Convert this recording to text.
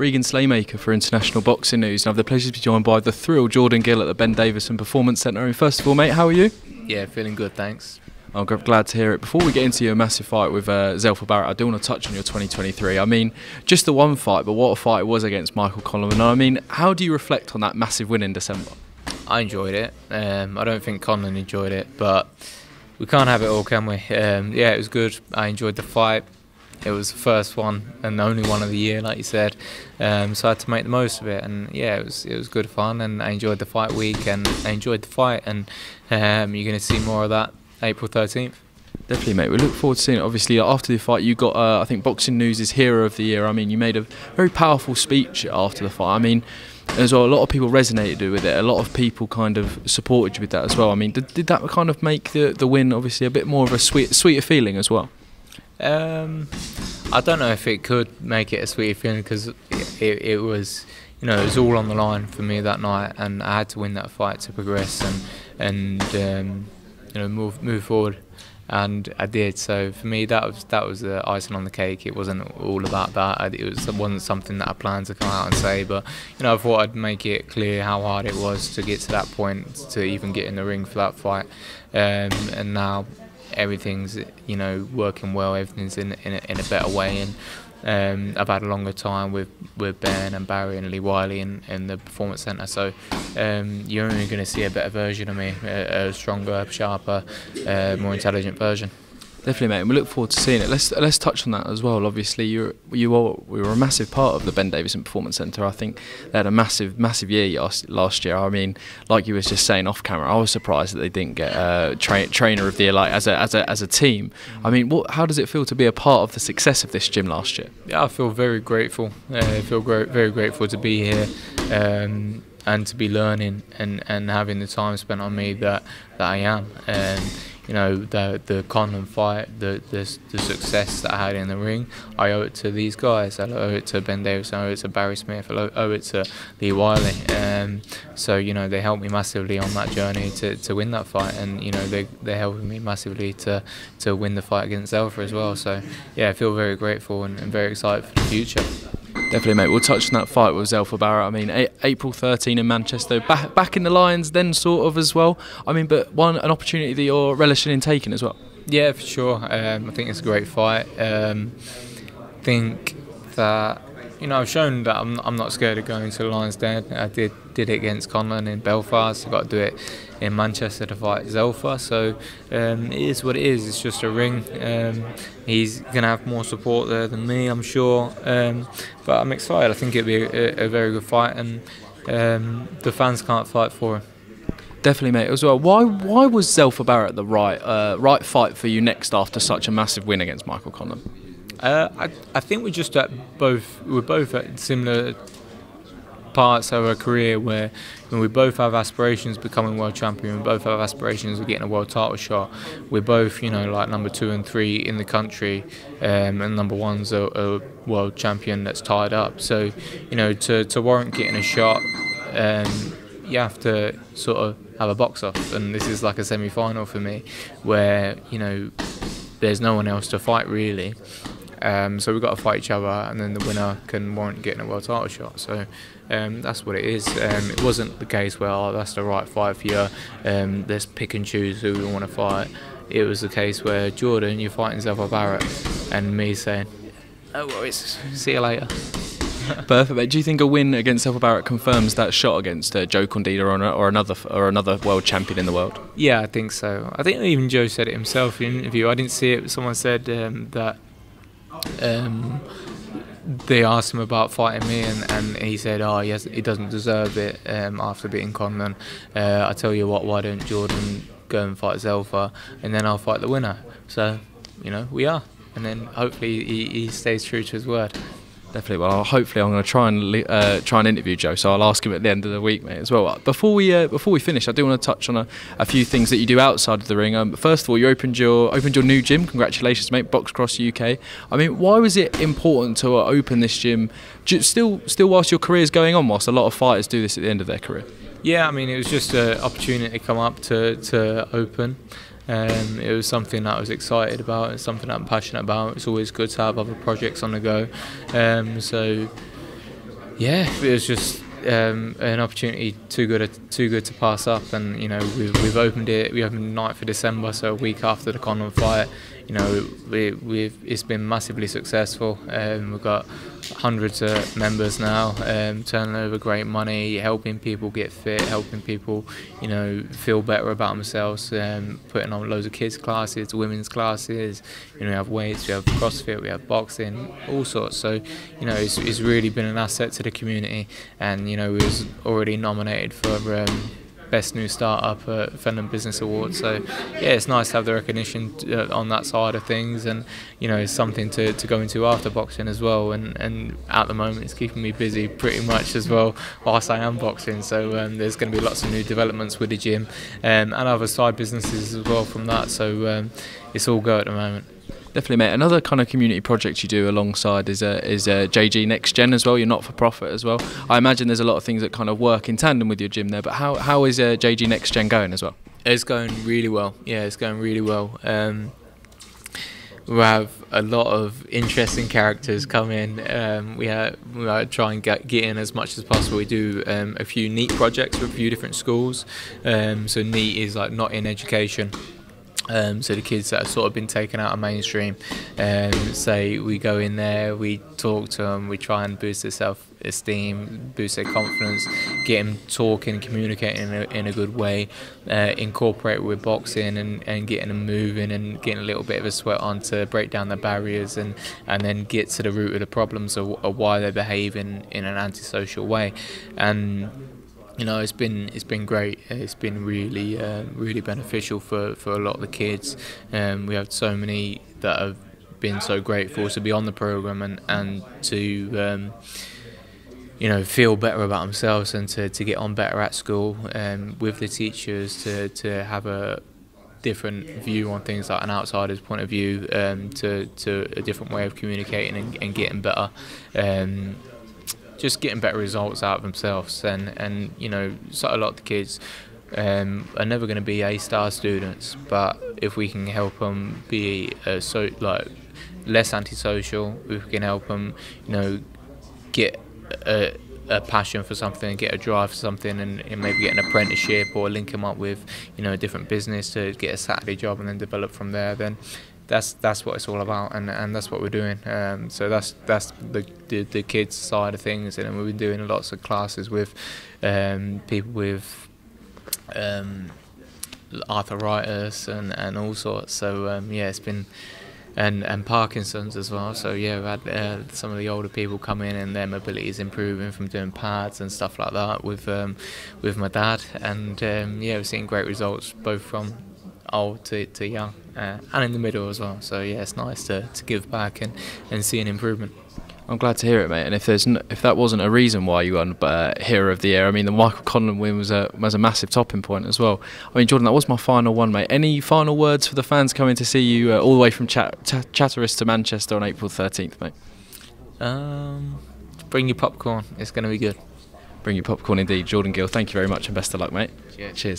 Regan Slaymaker for International Boxing News, and I have the pleasure to be joined by the thrill Jordan Gill at the Ben Davison Performance Centre. And first of all, mate, how are you? Yeah, feeling good, thanks. I'm glad to hear it. Before we get into your massive fight with uh, Zelfa Barrett, I do want to touch on your 2023. I mean, just the one fight, but what a fight it was against Michael Conlan. And I mean, how do you reflect on that massive win in December? I enjoyed it. Um, I don't think Conlan enjoyed it, but we can't have it all, can we? Um, yeah, it was good. I enjoyed the fight. It was the first one and the only one of the year, like you said. Um, so I had to make the most of it, and yeah, it was it was good fun, and I enjoyed the fight week, and I enjoyed the fight, and um, you're going to see more of that April 13th. Definitely, mate. We look forward to seeing it. Obviously, after the fight, you got, uh, I think, Boxing News' is Hero of the Year. I mean, you made a very powerful speech after the fight. I mean, as well, a lot of people resonated with it. A lot of people kind of supported you with that as well. I mean, did, did that kind of make the, the win, obviously, a bit more of a sweet, sweeter feeling as well? Um, I don't know if it could make it a sweeter feeling because it, it, was, you know, it was all on the line for me that night, and I had to win that fight to progress and and um, you know move move forward and I did. So for me, that was that was the icing on the cake. It wasn't all about that. It was wasn't something that I planned to come out and say. But you know, I thought I'd make it clear how hard it was to get to that point to even get in the ring for that fight. Um, and now everything's you know working well. Everything's in in a, in a better way and. Um, I've had a longer time with, with Ben and Barry and Lee Wiley in, in the performance centre, so um, you're only going to see a better version of me, a, a stronger, sharper, uh, more intelligent version. Definitely, mate. And we look forward to seeing it. Let's let's touch on that as well. Obviously, you you were we were a massive part of the Ben Davison Performance Centre. I think they had a massive massive year last year. I mean, like you was just saying off camera, I was surprised that they didn't get a tra- trainer of the year like as a as a as a team. I mean, what how does it feel to be a part of the success of this gym last year? Yeah, I feel very grateful. Uh, I feel very grateful to be here. Um, and to be learning and, and having the time spent on me that, that I am. And you know the the Conlan fight, the, the the success that I had in the ring, I owe it to these guys. I owe it to Ben Davis. I owe it to Barry Smith. I owe it to Lee Wiley. Um, so you know they helped me massively on that journey to, to win that fight, and you know they they helped me massively to to win the fight against Zelfa as well. So yeah, I feel very grateful and, and very excited for the future. Definitely, mate. We'll touch on that fight with Zelfa Barrett. I mean, a- April 13 in Manchester, back, back in the Lions, then sort of as well. I mean, but one an opportunity that you're relishing in taking as well. Yeah, for sure. Um, I think it's a great fight. Um, I think that you know I've shown that I'm, I'm not scared of going to the Lions Den. I did did it against Conlan in Belfast. I've got to do it in Manchester to fight Zelfa. So um, it is what it is. It's just a ring. Um, he's going to have more support there than me, I'm sure. Um, but I'm excited. I think it'll be a, a very good fight, and um, the fans can't fight for him. Definitely, mate. As well, why why was Zelfa Barrett the right uh, right fight for you next after such a massive win against Michael Conlan? Uh, I, I think we're just at both we're both at similar parts of our career where we both have aspirations becoming world champion, we both have aspirations of getting a world title shot. We're both, you know, like number two and three in the country, um, and number one's a, a, world champion that's tied up. So, you know, to, to warrant getting a shot, um, you have to sort of have a box off, and this is like a semi final for me where, you know, there's no one else to fight really. Um, so we've got to fight each other, and then the winner can warrant getting a world title shot. So um, that's what it is. Um, it wasn't the case where oh, that's the right fight for you. Um, let's pick and choose who we want to fight. It was the case where Jordan, you're fighting Zelfa Barrett, and me saying, "No worries, see you later." Perfect. Do you think a win against Zelfa Barrett confirms that shot against uh, Joe Cordina or, or, another or another world champion in the world? Yeah, I think so. I think even Joe said it himself in an interview. I didn't see it. Someone said um, that um, they asked him about fighting me, and, and he said, "Oh, yes, he doesn't deserve it." Um, after beating Conlan, uh, I tell you what, why don't Jordan go and fight Zelfa, and then I'll fight the winner. So, you know, we are, and then hopefully he, he stays true to his word. Definitely. Well, hopefully I'm going to try and uh, try and interview Joe, so I'll ask him at the end of the week, mate, as well. Before we uh, before we finish, I do want to touch on a, a few things that you do outside of the ring. Um, first of all, you opened your opened your new gym. Congratulations, mate, BoxCross UK. I mean, why was it important to uh, open this gym? Still, still whilst your career is going on, whilst a lot of fighters do this at the end of their career. Yeah, I mean, it was just an opportunity to come up to to open. Um, it was something that I was excited about. It's something that I'm passionate about. It's always good to have other projects on the go. Um, so Yeah, it was just um, an opportunity too good too good to pass up, and you know we've, we've opened it. We opened 9th of December, so a week after the Conlan fight. You know we, we've it's been massively successful. Um, we've got hundreds of members now, um, turning over great money, helping people get fit, helping people, you know, feel better about themselves, um, putting on loads of kids classes, women's classes. You know, we have weights, we have CrossFit, we have boxing, all sorts. So, you know, it's, it's really been an asset to the community, and you know, we was already nominated for. Um, best new startup at Fenland Business Awards. So yeah, it's nice to have the recognition uh, on that side of things, and you know, it's something to, to go into after boxing as well. And, and at the moment, it's keeping me busy pretty much as well whilst I am boxing. So um, there's going to be lots of new developments with the gym um, and other side businesses as well from that. So um, it's all go at the moment. Definitely, mate. Another kind of community project you do alongside is uh, is uh, JG Next Gen as well. You're not for profit as well. I imagine there's a lot of things that kind of work in tandem with your gym there. But how how is uh, JG Next Gen going as well? It's going really well. Yeah, it's going really well. Um, we have a lot of interesting characters come in. Um, we, have, we try and get, get in as much as possible. We do um, a few NEET projects with a few different schools. Um, so NEET is like not in education. Um, so the kids that have sort of been taken out of mainstream, um, say we go in there, we talk to them, we try and boost their self-esteem, boost their confidence, get them talking, communicating in a, in a good way, uh, incorporate with boxing and, and getting them moving and getting a little bit of a sweat on to break down the barriers and, and then get to the root of the problems of, of why they're behaving in an antisocial way. And you know, it's been it's been great. It's been really uh, really beneficial for, for a lot of the kids. Um, we have so many that have been so grateful to be on the program and and to. Um, you know, feel better about themselves and to, to get on better at school um, with the teachers to, to have a different view on things like an outsider's point of view um, to, to a different way of communicating and, and getting better. Just getting better results out of themselves. And, and you know, so a lot of the kids um, are never going to be A star students, but if we can help them be uh, so like less antisocial, if we can help them, you know, get a, a passion for something, get a drive for something, and, and, maybe get an apprenticeship or link them up with, you know, a different business to get a Saturday job and then develop from there. Then that's that's what it's all about, and, and that's what we're doing. Um, so that's that's the, the, the kids side of things, and we've been doing lots of classes with um, people with um, arthritis and, and all sorts. So um, yeah, it's been and and Parkinson's as well. So yeah, we've had uh, some of the older people come in and their mobility is improving from doing pads and stuff like that with um, with my dad, and um, yeah, we're seeing great results both from old to, to young uh, and in the middle as well. So yeah, it's nice to, to give back and, and see an improvement. I'm glad to hear it, mate. And if there's n- if that wasn't a reason why you won uh, Hero of the Year, I mean the Michael Conlan win was a was a massive topping point as well. I mean Jordan, that was my final one, mate. Any final words for the fans coming to see you uh, all the way from Chat- Ch- Chatteris to Manchester on April 13th, mate? Um, bring your popcorn. It's going to be good. Bring your popcorn, indeed. Jordan Gill, thank you very much and best of luck, mate. Cheers. Cheers.